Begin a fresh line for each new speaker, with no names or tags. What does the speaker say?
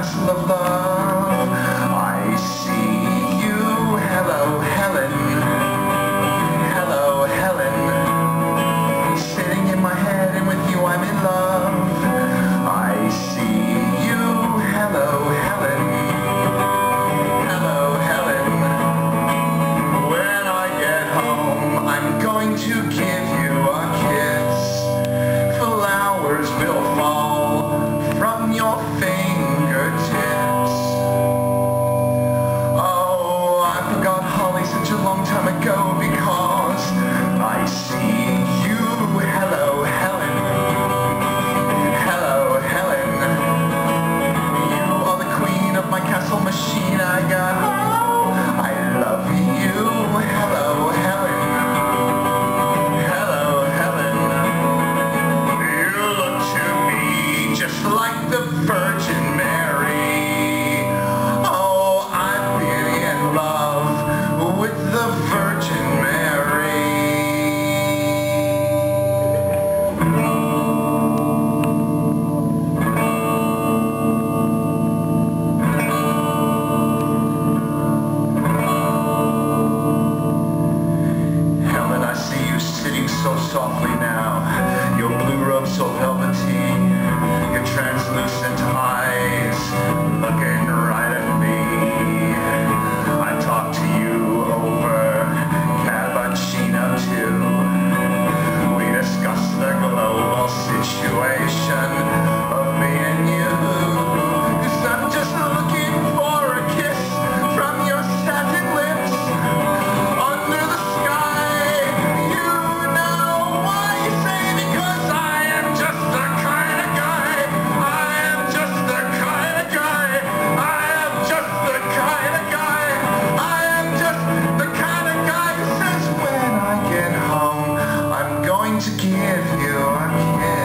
castle of love. I see you. Hello, Helen. Hello, Helen. Sitting in my head and with you I'm in love. I see you. Hello, Helen. Hello, Helen. When I get home, I'm going to give you a kiss. so softly. if you are